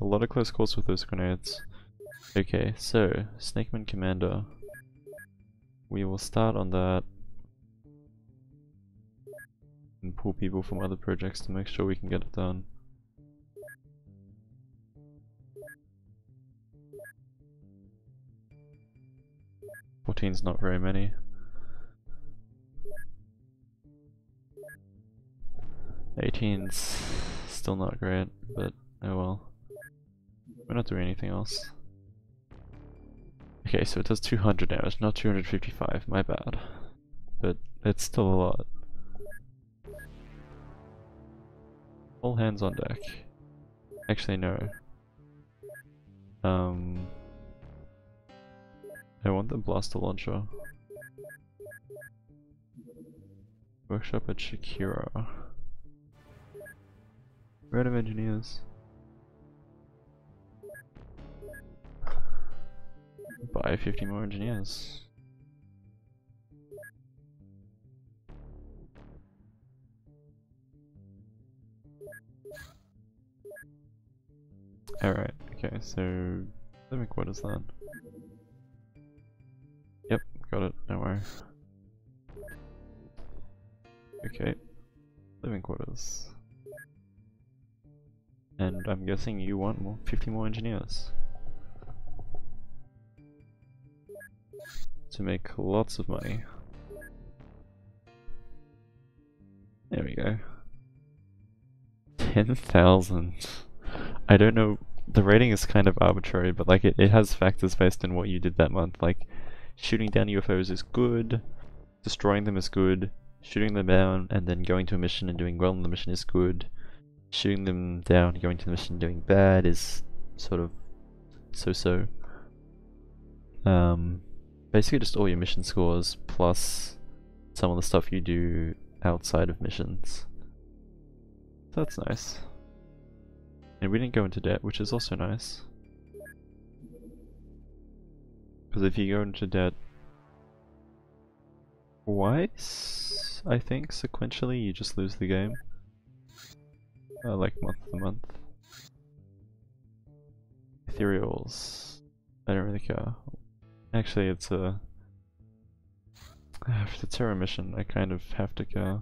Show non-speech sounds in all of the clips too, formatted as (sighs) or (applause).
A lot of close calls with those grenades. Okay, so, Snakeman Commander. We will start on that. And pull people from other projects to make sure we can get it done. Fourteen's not very many. Eighteen's still not great, but oh well. We're not doing anything else. Okay, so it does 200 damage, not 255, my bad. But it's still a lot. All hands on deck. Actually, no. Um, I want the blaster launcher. Workshop at Shakira. Random engineers. Buy 50 more engineers. Alright, okay, so living quarters then. Yep, got it, don't worry. Okay, living quarters. And I'm guessing you want more, 50 more engineers. To make lots of money. There we go. 10,000. I don't know, the rating is kind of arbitrary, but like it, it has factors based on what you did that month. Like, shooting down UFOs is good, destroying them is good, shooting them down and then going to a mission and doing well in the mission is good, shooting them down, going to the mission doing bad is sort of so-so. Um, basically just all your mission scores plus some of the stuff you do outside of missions. So that's nice. And we didn't go into debt, which is also nice. Because if you go into debt twice, I think, sequentially, you just lose the game. Uh, like month to month. Ethereals. I don't really care. Actually, it's a... For the Terror mission, I kind of have to care.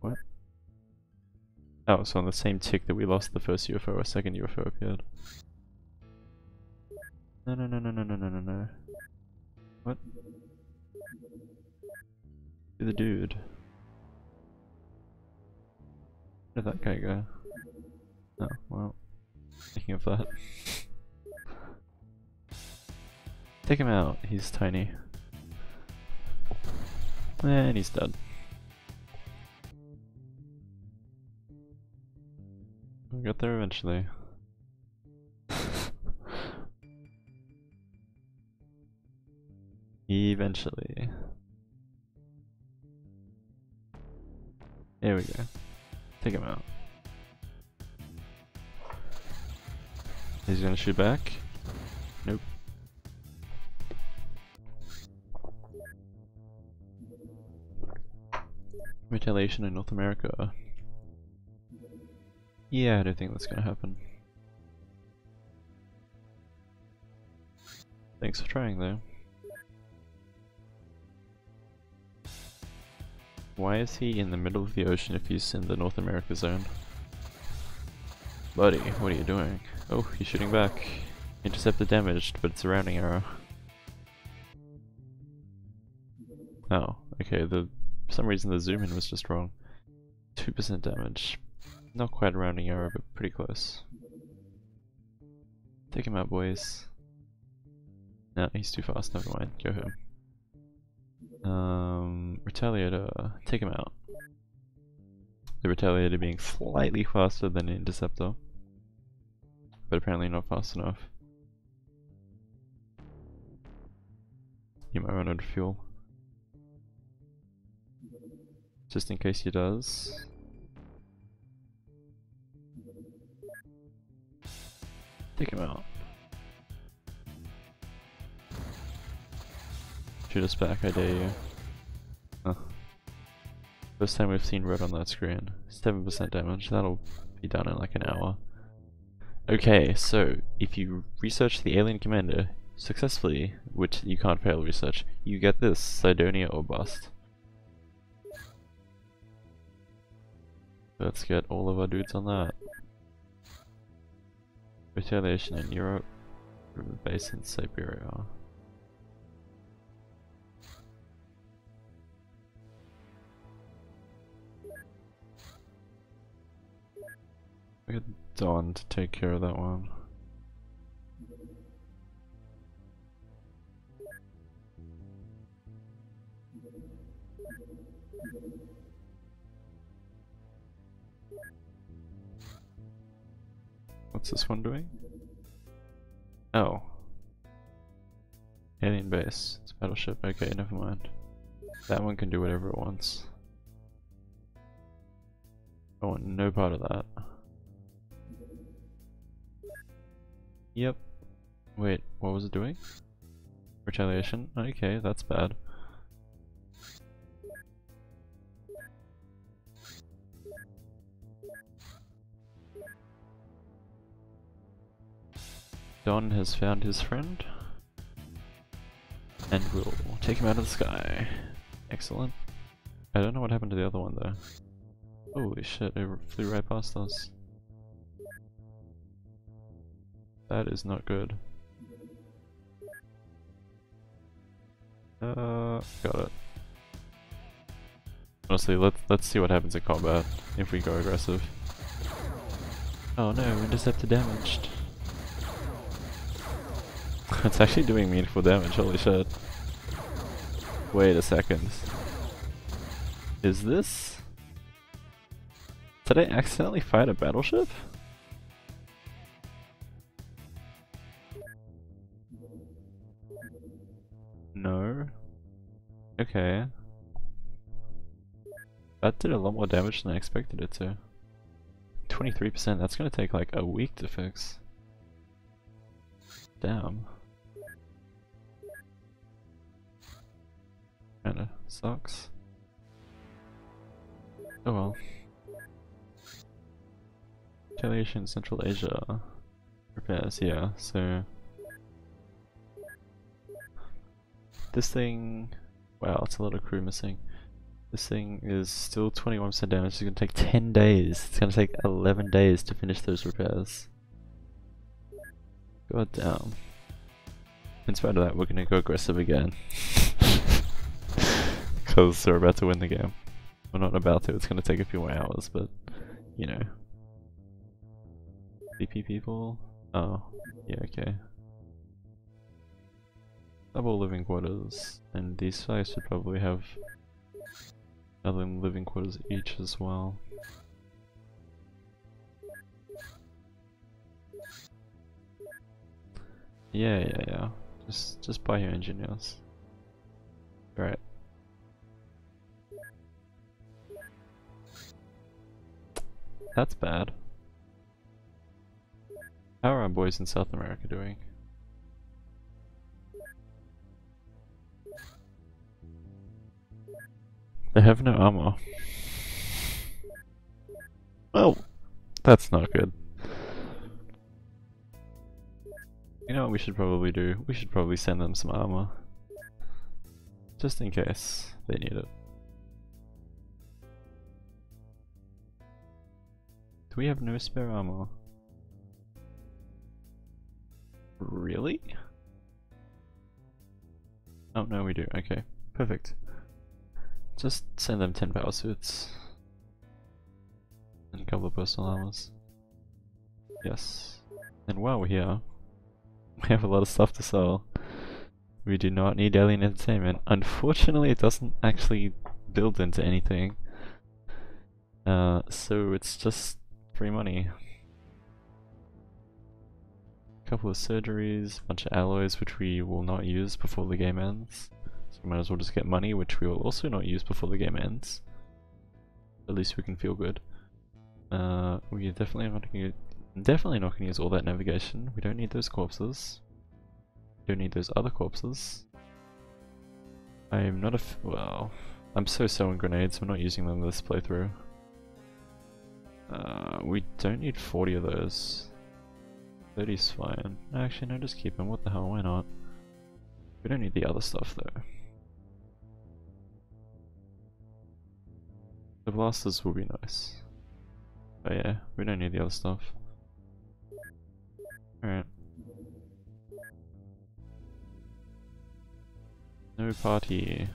What? Oh, so on the same tick that we lost the first UFO, a second UFO appeared. No, no, no, no, no, no, no, no, no. What? The dude. Where did that guy go? Oh, well. Speaking of that. Take him out, he's tiny. And he's dead. We'll get there eventually. (laughs) eventually. There we go. Take him out. He's gonna shoot back? Nope. Retaliation in North America. Yeah, I don't think that's gonna happen. Thanks for trying though. Why is he in the middle of the ocean if he's in the North America zone? Buddy, what are you doing? Oh, he's shooting back. Interceptor damaged, but it's a rounding error. Oh, okay, the for some reason the zoom in was just wrong. 2% damage. Not quite a rounding error, but pretty close. Take him out, boys. No, he's too fast, never mind, go home. Um, Retaliator, take him out. The Retaliator being slightly faster than Interceptor, but apparently not fast enough. You might run out of fuel. Just in case he does. Take him out. Shoot us back, I dare you. Huh. First time we've seen red on that screen. 7% damage, that'll be done in like an hour. Okay, so if you research the alien commander successfully, which you can't fail research, you get this, Cydonia or bust. Let's get all of our dudes on that. Retaliation in Europe, base in Siberia. Had Dawn to take care of that one. What's this one doing? Oh. Alien base. It's battleship. Okay, never mind. That one can do whatever it wants. I want no part of that. Yep. Wait, what was it doing? Retaliation? Okay, that's bad. Don has found his friend. And we'll take him out of the sky. Excellent. I don't know what happened to the other one though. Holy shit, it flew right past us. That is not good. Uh, got it. Honestly, let's let's see what happens in combat if we go aggressive. Oh no, interceptor damaged. (laughs) it's actually doing meaningful damage, holy shit. Wait a second. Is this... Did I accidentally fight a battleship? Okay. That did a lot more damage than I expected it to. 23%, that's gonna take like a week to fix. Damn. Kinda sucks. Oh well. Retaliation Central Asia. Repairs, yeah, so This thing... Wow, it's a lot of crew missing. This thing is still 21% damage, it's gonna take 10 days. It's gonna take 11 days to finish those repairs. God damn. In spite of that, we're gonna go aggressive again. (laughs) Because we're about to win the game. We're not about to, it's gonna take a few more hours, but, you know. VP people? Oh, yeah, okay double living quarters, and these guys should probably have other living quarters each as well. Yeah, yeah, yeah. Just, just buy your engineers. Right. That's bad. How are our boys in South America doing? They have no armor. Well, that's not good. You know what we should probably do? We should probably send them some armor. Just in case they need it. Do we have no spare armor? Really? Oh no we do, okay. Perfect. Just send them 10 power suits. And a couple of personal armors. Yes. And while we're here, (laughs) we have a lot of stuff to sell. We do not need alien entertainment. Unfortunately, it doesn't actually build into anything. Uh, so it's just free money. A couple of surgeries, a bunch of alloys which we will not use before the game ends. So we might as well just get money, which we will also not use before the game ends. At least we can feel good. Uh, we definitely not to definitely not going to use all that navigation. We don't need those corpses. We don't need those other corpses. I'm not a f well. I'm so so selling grenades. I'm not using them this playthrough. Uh, we don't need 40 of those. 30's fine. Actually, no, just keep them. What the hell? Why not? We don't need the other stuff though. The blasters will be nice. But yeah, we don't need the other stuff. Alright. No party.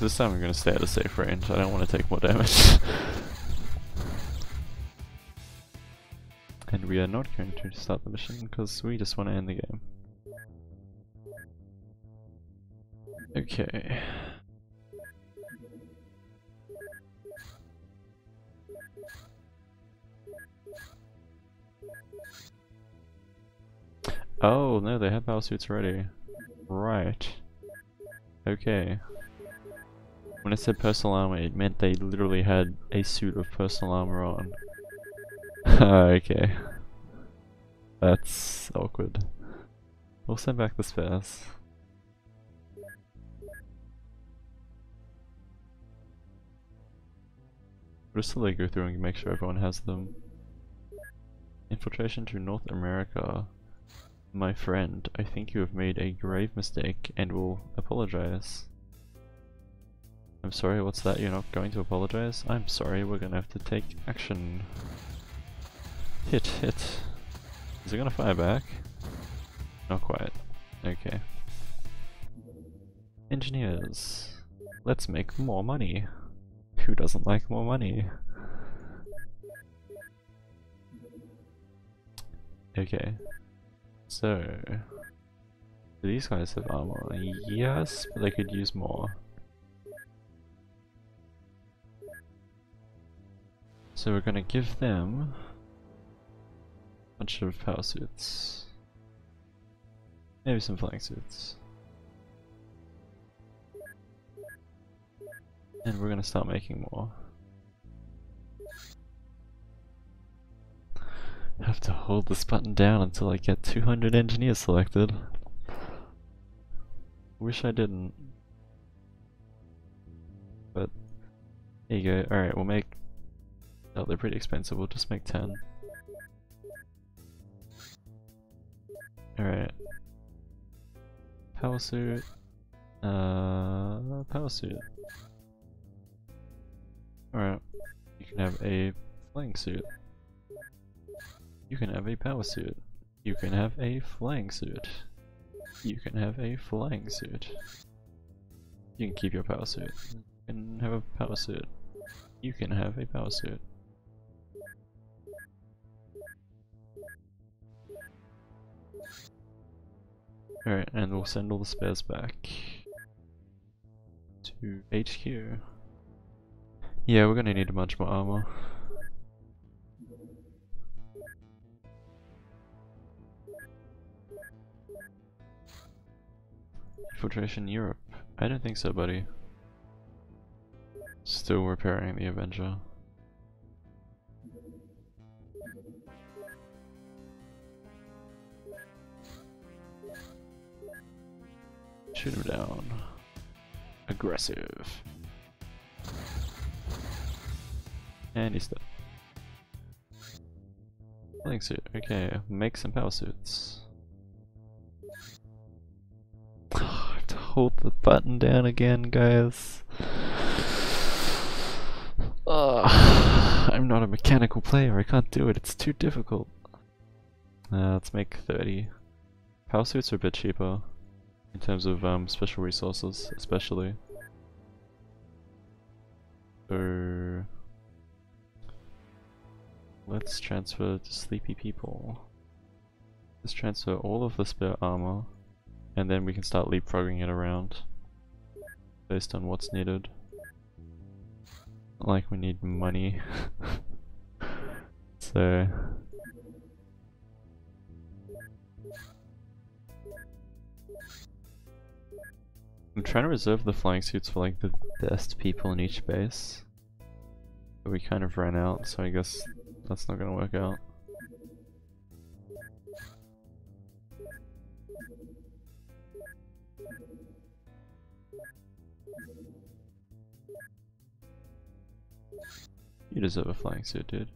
This time I'm gonna stay at a safe range, I don't want to take more damage. (laughs) and we are not going to start the mission because we just want to end the game. Okay. Oh, no, they have power suits ready. Right. Okay. When I said personal armor, it meant they literally had a suit of personal armor on. (laughs) okay. That's awkward. We'll send back the spares. Just to like go through and make sure everyone has them. Infiltration to North America. My friend, I think you have made a grave mistake and will apologize. I'm sorry, what's that? You're not going to apologize? I'm sorry, we're gonna have to take action. Hit, hit. Is it gonna fire back? Not quite. Okay. Engineers. Let's make more money. Who doesn't like more money? Okay. So... Do these guys have armor? Yes, but they could use more. So we're gonna give them a bunch of power suits. Maybe some flying suits. And we're gonna start making more. have to hold this button down until I get 200 engineers selected. Wish I didn't. But, there you go. Alright, we'll make... Oh, they're pretty expensive, we'll just make 10. Alright. Power suit. Uh, power suit. Alright. You can have a flying suit. You can have a power suit. You can have a flying suit. You can have a flying suit. You can keep your power suit. You can have a power suit. You can have a power suit. Alright, and we'll send all the spares back to HQ. Yeah, we're gonna need a bunch more armor. Infiltration Europe. I don't think so, buddy. Still repairing the Avenger. Shoot him down. Aggressive. And he's dead. Suit. Okay, make some power suits. (sighs) To hold the button down again, guys. Uh, (sighs) I'm not a mechanical player, I can't do it, it's too difficult. Uh, let's make 30. Power suits are a bit cheaper, in terms of um, special resources, especially. So... Let's transfer to sleepy people. Let's transfer all of the spare armor and then we can start leapfrogging it around based on what's needed. Like we need money. (laughs) so I'm trying to reserve the flying suits for like the best people in each base. But we kind of ran out, so I guess that's not gonna work out. You deserve a flying suit, dude.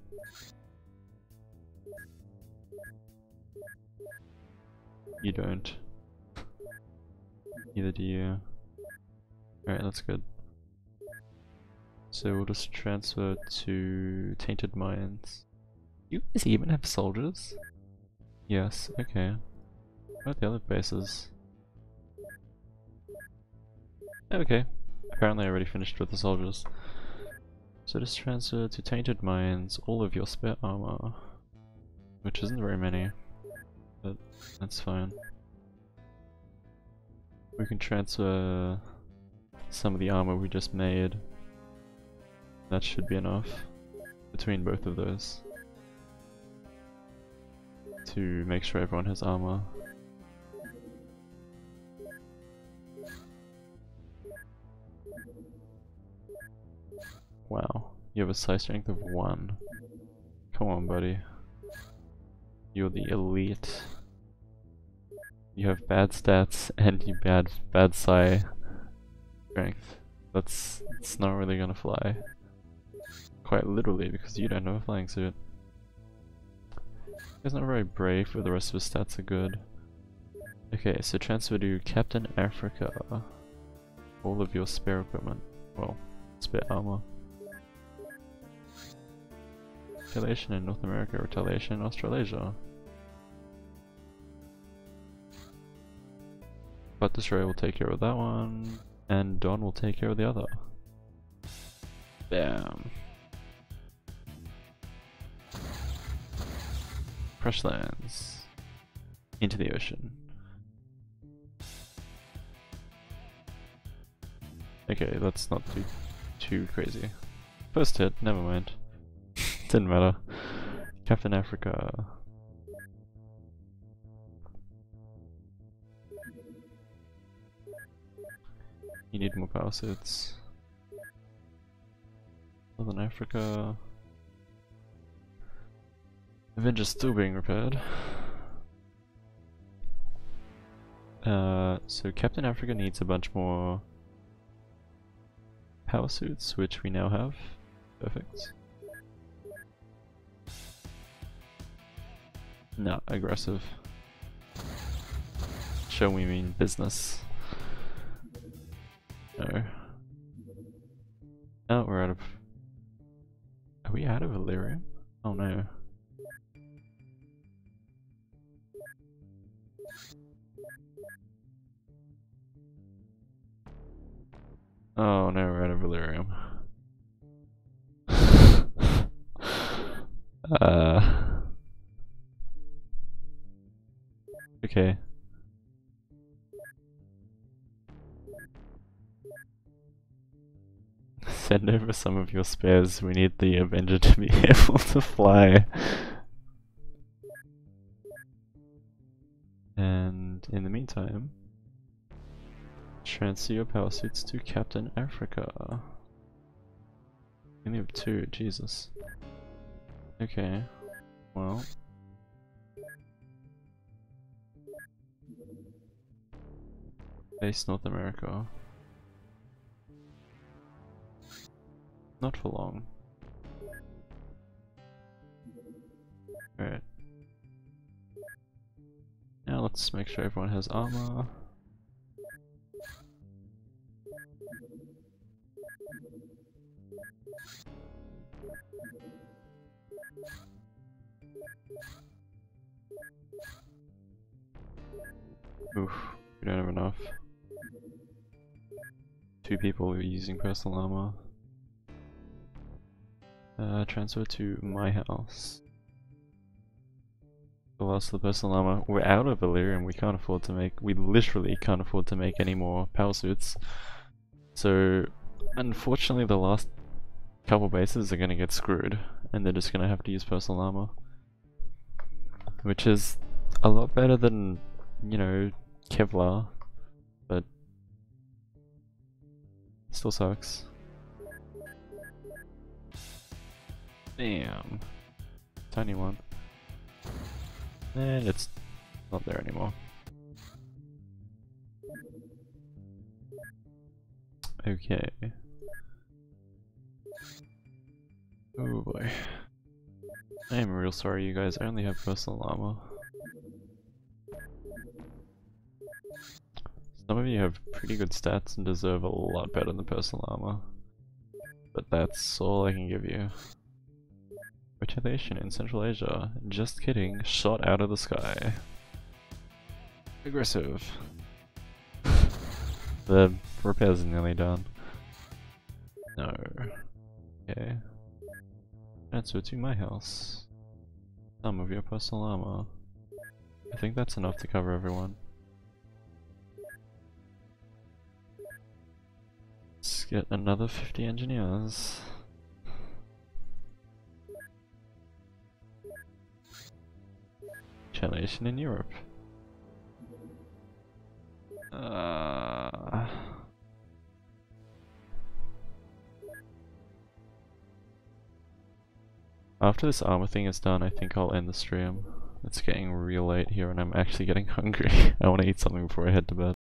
You don't. Neither do you. Alright, that's good. So we'll just transfer to Tainted Mines. Do You guys even have soldiers? Yes, okay. What are the other bases? Okay. Apparently I already finished with the soldiers. So just transfer to Tainted Mines all of your spare armor. Which isn't very many. But that's fine. We can transfer some of the armor we just made. That should be enough between both of those to make sure everyone has armor. Wow, you have a psi strength of 1. Come on, buddy. You're the elite. You have bad stats and you bad bad psi strength. That's it's not really gonna fly. Quite literally because you don't have a flying suit. He's not very brave, but the rest of his stats are good. Okay, so transfer to Captain Africa. All of your spare equipment. Well, spare armor. Retaliation in North America, retaliation in Australasia. But Destroyer will take care of that one, and Don will take care of the other. Bam. Crush lands. Into the ocean. Okay, that's not too too crazy. First hit, never mind. (laughs) Didn't matter. Captain Africa. You need more power suits. Southern Africa. Avengers still being repaired. Uh, so Captain Africa needs a bunch more power suits, which we now have. Perfect. No, aggressive. Show me mean business. No. Oh, we're out of... Are we out of Elerium? Oh no. Oh now we're out of Elerium. uh... Okay. (laughs) Send over some of your spares, we need the Avenger to be (laughs) able to fly. And in the meantime, transfer your power suits to Captain Africa. Only have two, Jesus. Okay, well. Base North America. Not for long. Alright. Now let's make sure everyone has armor. Oof, we don't have enough. Two people using personal armor. Uh, transfer to my house. Of the personal armor. We're out of Elerium, we can't afford to make- we literally can't afford to make any more power suits. So, unfortunately the last couple bases are gonna get screwed, and they're just gonna have to use personal armor. Which is a lot better than, you know, Kevlar, but still sucks. Damn. Tiny one. And it's not there anymore. Okay. Oh boy. I am real sorry you guys, I only have personal armor. Some of you have pretty good stats and deserve a lot better than personal armor. But that's all I can give you. Retaliation in Central Asia. Just kidding. Shot out of the sky. Aggressive. (laughs) the repairs nearly done. No. Okay. Transfer to my house. Some of your personal armor. I think that's enough to cover everyone. Let's get another 50 engineers. Chelation in Europe. Uh... After this armor thing is done, I think I'll end the stream. It's getting real late here and I'm actually getting (laughs) hungry. I want to eat something before I head to bed.